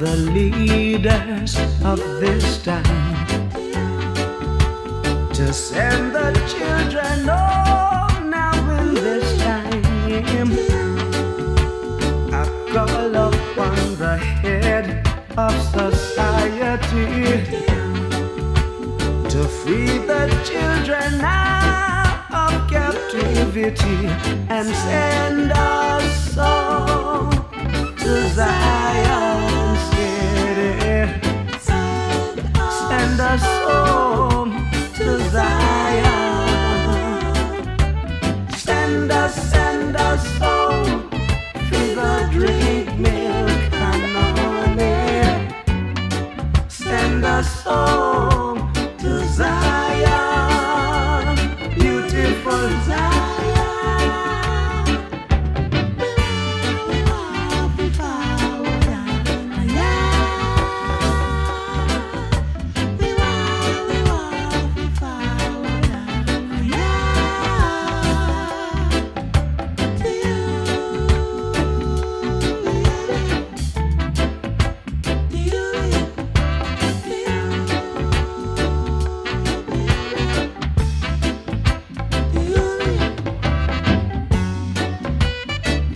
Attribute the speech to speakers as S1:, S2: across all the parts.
S1: the leaders of this time to send the children home now in this time. I call upon the head of society to free the children out of captivity and send us all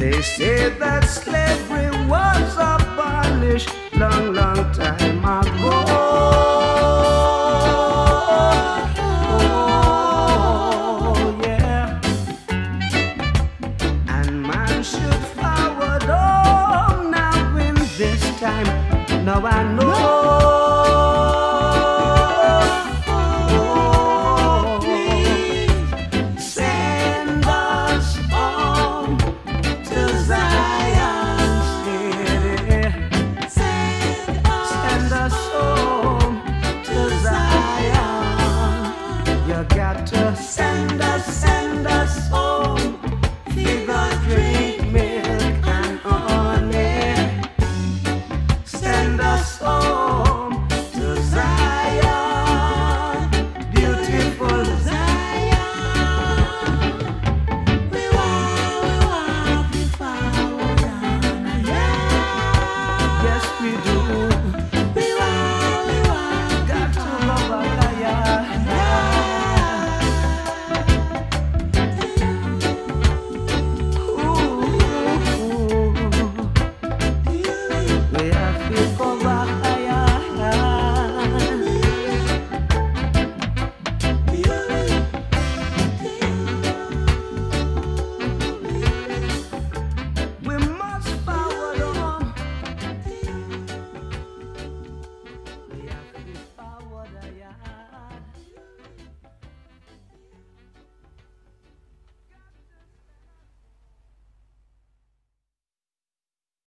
S1: They say that slavery was abolished long, long time ago. Oh. Now I Oh.